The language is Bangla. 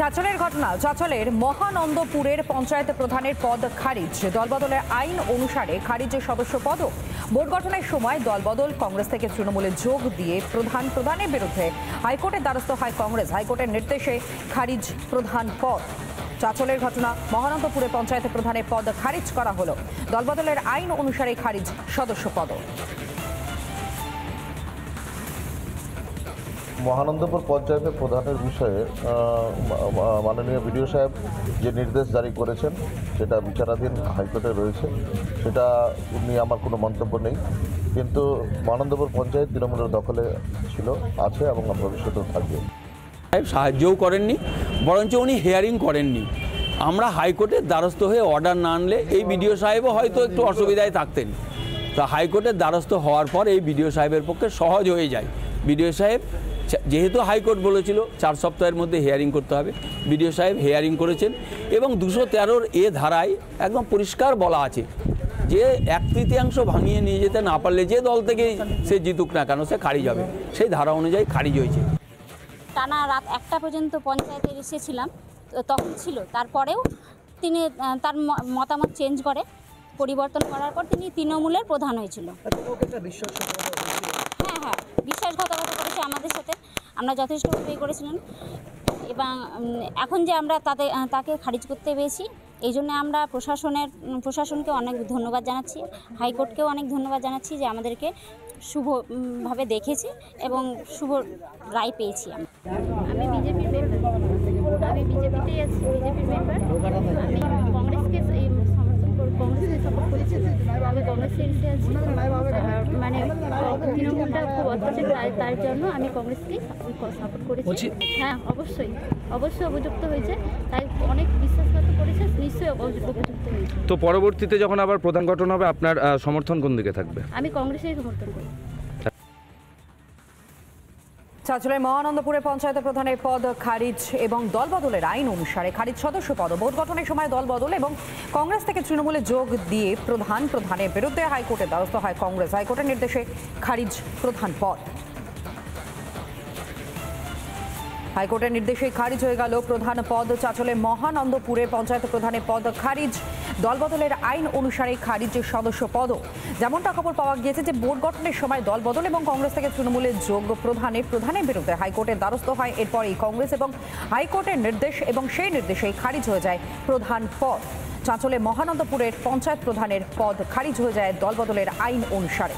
চাচলের ঘটনা, চাচলের মহানন্দপুরের পঞ্চায়েত প্রধানের পদ খারিজ। দলবদলের আইন অনুসারে খারিজের সদস্য পদ বোর্ড গঠনের সময় দলবদল কংগ্রেস থেকে তৃণমূলে যোগ দিয়ে প্রধান প্রধানের বিরুদ্ধে। হাইকোর্টের দ্বারস্থ হয় কংগ্রেস, হাইকোর্টের নির্দেশে খারিজ প্রধান পদ। চাচলের ঘটনা মহানন্দপুরে পঞ্চায়েত প্রধানের পদ খারিজ করা হলো। দলবদলের আইন অনুসারে খারিজ সদস্য পদ মহানন্দপুর পঞ্চায়েতের প্রধানের বিষয়ে মাননীয় বিডিও সাহেব যে নির্দেশ জারি করেছেন, সেটা বিচারাধীন হাইকোর্টে রয়েছে, সেটা নিয়ে আমার কোনো মন্তব্য নেই। কিন্তু মহানন্দপুর পঞ্চায়েত তৃণমূলের দখলে ছিল, আছে এবং ভবিষ্যতেও থাকবে। সাহেব সাহায্যও করেননি, বরঞ্চ উনি হেয়ারিং করেননি। আমরা হাইকোর্টের দ্বারস্থ হয়ে অর্ডার না আনলে এই বিডিও সাহেবও হয়তো একটু অসুবিধায় থাকতেন। তা হাইকোর্টের দ্বারস্থ হওয়ার পর এই বিডিও সাহেবের পক্ষে সহজ হয়ে যায়। বিডিও সাহেব যেহেতু হাইকোর্ট বলেছিল চার সপ্তাহের মধ্যে হেয়ারিং করতে হবে। বিডিও সাহেব হেয়ারিং করেছেন এবং দুশো তেরোর এ ধারায় একদম পরিষ্কার বলা আছে যে এক তৃতীয়াংশ ভাঙিয়ে নিয়ে যেতে না পারলে যে দল থেকে সে জিতুক না কেন সে খারিজ হবে। সেই ধারা অনুযায়ী খারিজ হয়েছে। টানা রাত একটা পর্যন্ত পঞ্চায়েতে এসেছিলাম তো তখন ছিল। তারপরেও তিনি তার মতামত চেঞ্জ করে পরিবর্তন করার পর তিনি তৃণমূলের প্রধান হয়েছিল। হ্যাঁ হ্যাঁ বিশ্বাসঘাতকতা করেছে আমাদের সাথে। আমরা যথেষ্ট পে করেছিলাম। এবং এখন যে আমরা তাতে, তাকে খারিজ করতে পেরেছি, এই জন্য আমরা প্রশাসনের, প্রশাসনকে অনেক ধন্যবাদ জানাচ্ছি। হাইকোর্টকেও অনেক ধন্যবাদ জানাচ্ছি যে আমাদেরকে শুভভাবে দেখেছে এবং শুভ রায় পেয়েছি আমরা। আমি বিজেপির মেম্বার আমি বিজেপিতেই আছি, বিজেপির মেম্বার আমি কংগ্রেসকে আমি কংগ্রেস এসে আছি। মানে তৃণমূলটা খুব অত্যাচার তার জন্য আমি কংগ্রেসকেই সাপোর্ট করেছি। হ্যাঁ অবশ্যই। অবশ্যই অভিযুক্ত হয়েছে। তাই অনেক বিশ্বাসঘাত করেছে নিশ্চয়ই অভিযুক্ত হয়েছে। তো পরবর্তীতে যখন আবার প্রধান গঠন হবে আপনার সমর্থন কোন দিকে থাকবে? আমি কংগ্রেসেই সমর্থন করি। চাঁচলের মহানন্দপুরে পঞ্চায়েত প্রধানের পদ খারিজ এবং দলবদলের আইন অনুসারে খারিজ সদস্য পদ ভোট গঠনের সময় দলবদল এবং কংগ্রেস থেকে তৃণমূলে যোগ দিয়ে প্রধান প্রধানের বিরুদ্ধে হাইকোর্টের দ্বারস্থ হয় কংগ্রেস। হাইকোর্টের নির্দেশে খারিজ প্রধান পদ। হাইকোর্টের নির্দেশে খারিজ হয়ে গেল প্রধান পদ চাচলে মহানন্দপুরে পঞ্চায়েত প্রধানের পদ খারিজ। দলবদলের আইন অনুসারে খারিজের সদস্য পদ যেমনটা খবর পাওয়া গিয়েছে যে বোর্ড গঠনের সময় দলবদল এবং কংগ্রেস থেকে তৃণমূলের যোগ প্রধানের প্রধানের বিরুদ্ধে হাইকোর্টের দ্বারস্থ হয়। এরপরই কংগ্রেস এবং হাইকোর্টের নির্দেশ এবং সেই নির্দেশেই খারিজ হয়ে যায় প্রধান পদ। চাঁচলে মহানন্দপুরের পঞ্চায়েত প্রধানের পদ খারিজ হয়ে যায় দলবদলের আইন অনুসারে।